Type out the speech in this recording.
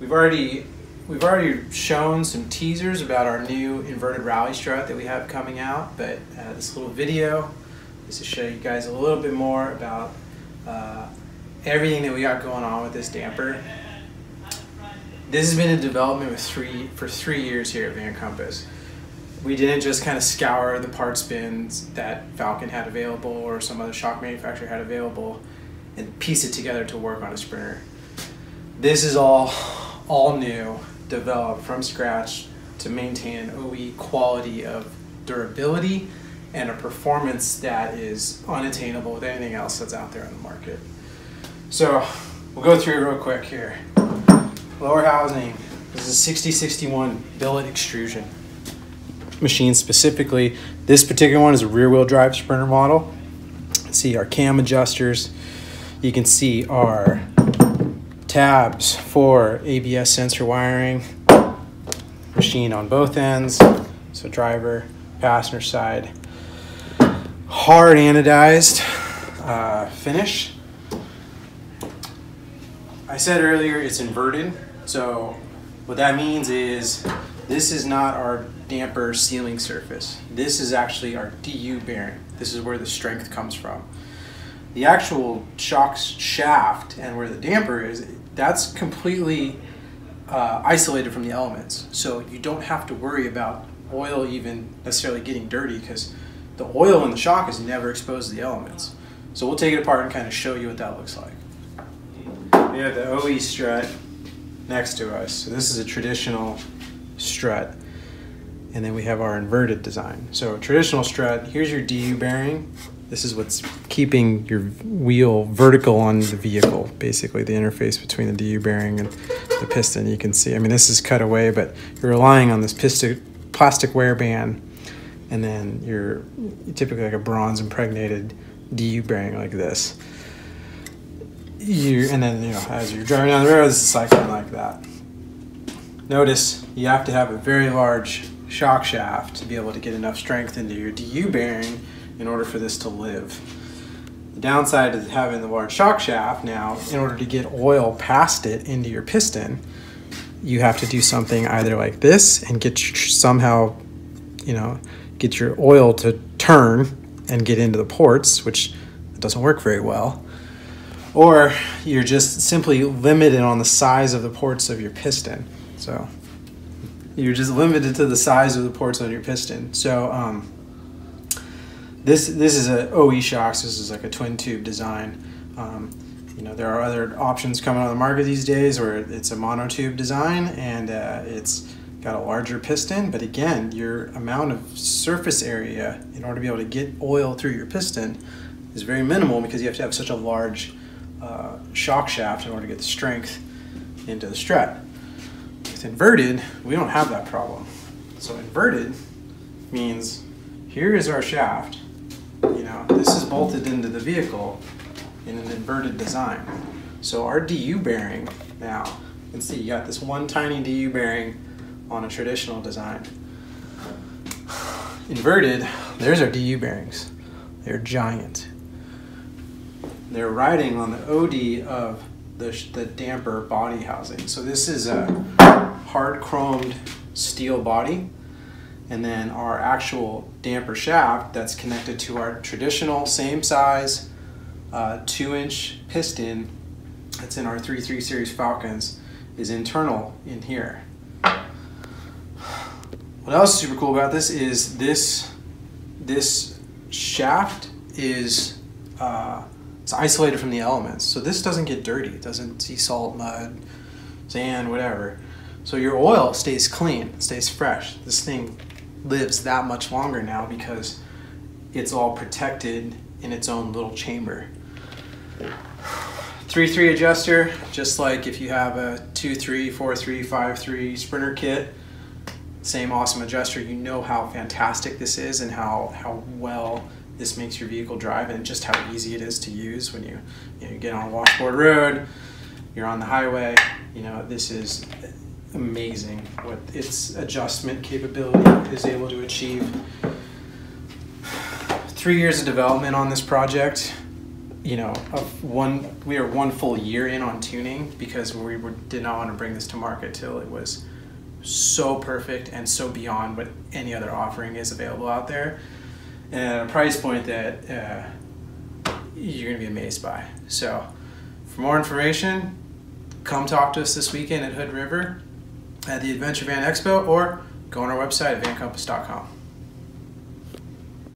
we've already we've already shown some teasers about our new inverted rally strut that we have coming out, but uh, this little video is to show you guys a little bit more about uh, everything that we got going on with this damper. This has been in development with three for three years here at Van Compass. We didn't just kind of scour the parts bins that Falcon had available or some other shock manufacturer had available and piece it together to work on a sprinter. This is all all new, developed from scratch to maintain an OE quality of durability and a performance that is unattainable with anything else that's out there in the market. So we'll go through real quick here. Lower housing. This is a 6061 billet extrusion machine specifically. This particular one is a rear wheel drive sprinter model. See our cam adjusters. You can see our tabs for ABS sensor wiring. Machine on both ends. So driver, passenger side. Hard anodized uh, finish. I said earlier it's inverted. So what that means is this is not our damper sealing surface. This is actually our DU bearing. This is where the strength comes from. The actual shock shaft and where the damper is, that's completely uh, isolated from the elements. So you don't have to worry about oil even necessarily getting dirty because the oil in the shock is never exposed to the elements. So we'll take it apart and kind of show you what that looks like. We have the OE strut next to us. So this is a traditional strut. And then we have our inverted design. So traditional strut, here's your DU bearing. This is what's keeping your wheel vertical on the vehicle, basically the interface between the DU bearing and the piston. You can see, I mean, this is cut away, but you're relying on this piston, plastic wear band, and then you're typically like a bronze impregnated DU bearing like this. You, and then, you know, as you're driving down the road, it's cycling like that. Notice you have to have a very large shock shaft to be able to get enough strength into your DU bearing in order for this to live. The downside of having the large shock shaft now, in order to get oil past it into your piston, you have to do something either like this and get somehow, you know, get your oil to turn and get into the ports, which doesn't work very well. Or you're just simply limited on the size of the ports of your piston. So you're just limited to the size of the ports on your piston. So um, this this is a OE shocks. This is like a twin tube design. Um, you know there are other options coming on the market these days where it's a monotube design and uh, it's got a larger piston. But again, your amount of surface area in order to be able to get oil through your piston is very minimal because you have to have such a large uh, shock shaft in order to get the strength into the strut. With inverted, we don't have that problem. So inverted means here is our shaft. This is bolted into the vehicle in an inverted design. So our DU bearing now, you can see you got this one tiny DU bearing on a traditional design. Inverted, there's our DU bearings. They're giant. They're riding on the OD of the, the damper body housing. So this is a hard chromed steel body and then our actual damper shaft that's connected to our traditional same size uh, two inch piston that's in our 3.3 series Falcons is internal in here. What else is super cool about this is this this shaft is uh, it's isolated from the elements. So this doesn't get dirty. It doesn't see salt, mud, sand, whatever. So your oil stays clean, stays fresh. This thing lives that much longer now because it's all protected in its own little chamber. 3-3 adjuster, just like if you have a 2-3, 4-3, 5-3 Sprinter kit, same awesome adjuster. You know how fantastic this is and how, how well this makes your vehicle drive and just how easy it is to use when you, you, know, get on a washboard road, you're on the highway. You know, this is amazing what its adjustment capability is able to achieve. Three years of development on this project. you know, of one we are one full year in on tuning because we were, did not want to bring this to market till it was so perfect and so beyond what any other offering is available out there, and a price point that uh, you're gonna be amazed by. So, for more information, come talk to us this weekend at Hood River at the Adventure Van Expo or go on our website at vancompass.com.